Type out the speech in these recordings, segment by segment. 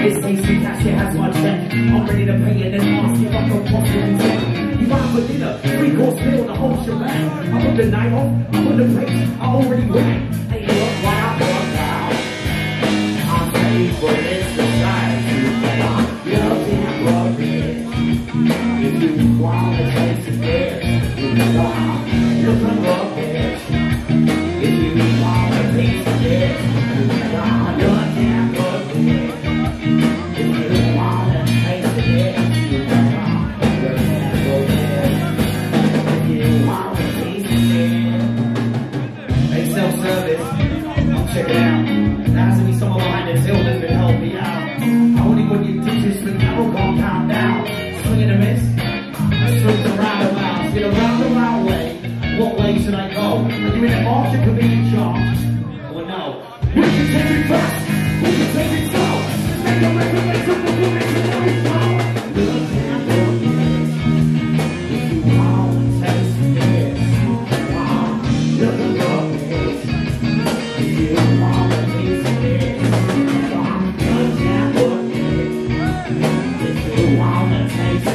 This tasty cash, it has my check. I'm ready to pay it, then ask if I can possibly take. You out for dinner, three course meal, the whole shebang. I put the night off, I put the place, I already went. Hey, look what I bought now. I'm ready for this society. Damn rubbish. If you want to taste of this, you at. Behind the till help me out. Only want you to just swing that will calm down. Swing and a miss. Swings around and. Get around the round way. What way should I go? Are you in a march or convenient charge? Want to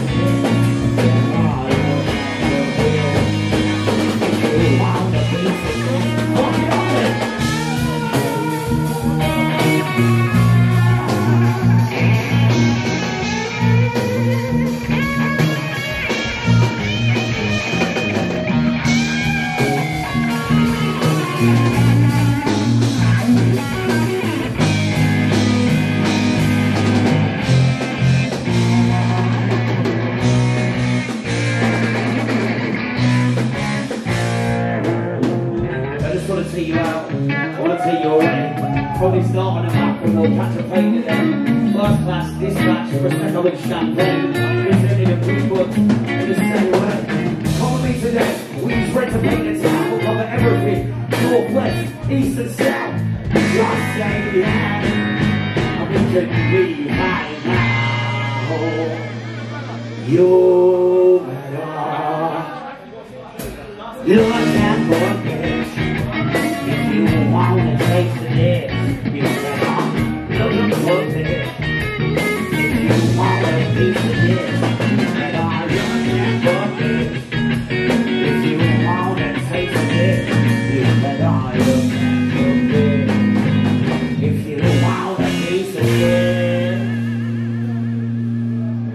I to take you out. I to take you away. Probably start on a map and we'll catch a plane today. First class, dispatch, Prosecco with champagne. Presenting a blue book in the same way. Me today. We just rent a plane in town. We'll cover everything. Northwest, east and south. Just say yeah. And we can be high now. You're better. Look at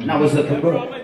That was the convert.